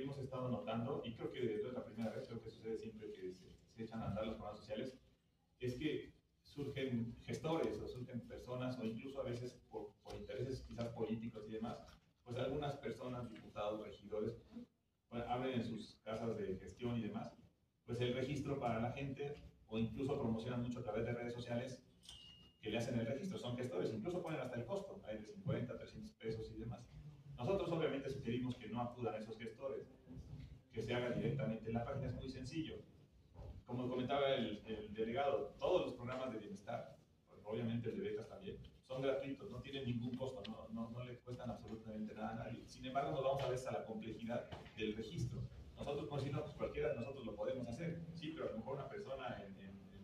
hemos estado notando, y creo que no es la primera vez, creo que sucede siempre que se, se echan a andar los programas sociales, es que surgen gestores o surgen personas o incluso a veces por, por intereses quizás políticos y demás, pues algunas personas, diputados, regidores, pues, abren en sus casas de gestión y demás, pues el registro para la gente o incluso promocionan mucho a través de redes sociales que le hacen el registro, son gestores, incluso ponen hasta el costo, hay de 50, 300 pesos y demás. Nosotros obviamente sugerimos que no acudan a esos gestores, que se haga directamente en la página, es muy sencillo. Como comentaba el, el delegado, todos los programas de bienestar, obviamente el de becas también, son gratuitos, no tienen ningún costo, no, no, no le cuestan absolutamente nada a nadie. Sin embargo, nos vamos a ver hasta la complejidad del registro. Nosotros, como si no, pues cualquiera nosotros lo podemos hacer,